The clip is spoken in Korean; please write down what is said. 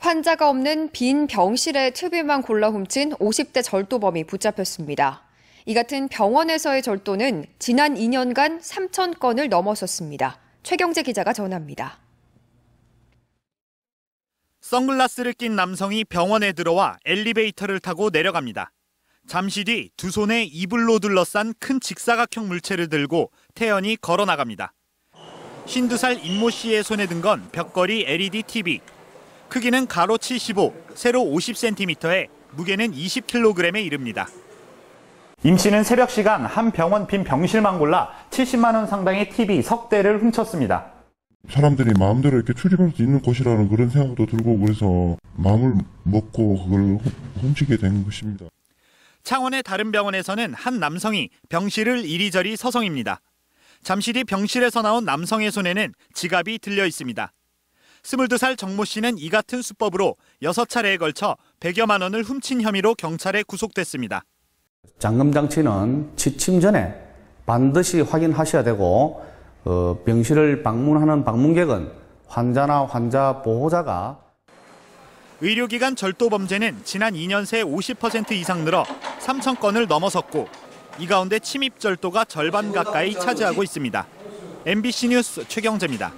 환자가 없는 빈 병실의 트비만 골라 훔친 50대 절도범이 붙잡혔습니다. 이 같은 병원에서의 절도는 지난 2년간 3천 건을 넘어섰습니다. 최경재 기자가 전합니다. 선글라스를 낀 남성이 병원에 들어와 엘리베이터를 타고 내려갑니다. 잠시 뒤 두 손에 이불로 둘러싼 큰 직사각형 물체를 들고 태연히 걸어 나갑니다. 52살 임모 씨의 손에 든 건 벽걸이 LED TV. 크기는 가로 75, 세로 50cm에 무게는 20kg에 이릅니다. 임 씨는 새벽 시간 한 병원 빈 병실만 골라 70만 원 상당의 TV 석 대를 훔쳤습니다. 사람들이 마음대로 이렇게 출입할 수 있는 곳이라는 그런 생각도 들고 그래서 마음을 먹고 그걸 훔- 훔치게 된 것입니다. 창원의 다른 병원에서는 한 남성이 병실을 이리저리 서성입니다. 잠시 뒤 병실에서 나온 남성의 손에는 지갑이 들려 있습니다. 22살 정모 씨는 이 같은 수법으로 6차례에 걸쳐 100여만 원을 훔친 혐의로 경찰에 구속됐습니다. 잠금 장치는 취침 전에 반드시 확인하셔야 되고 어, 병실을 방문하는 방문객은 환자나 환자 보호자가 의료기관 절도 범죄는 지난 2년 새 50% 이상 늘어 3천 건을 넘어섰고 이 가운데 침입 절도가 절반 가까이 차지하고 있습니다. MBC 뉴스 최경재입니다.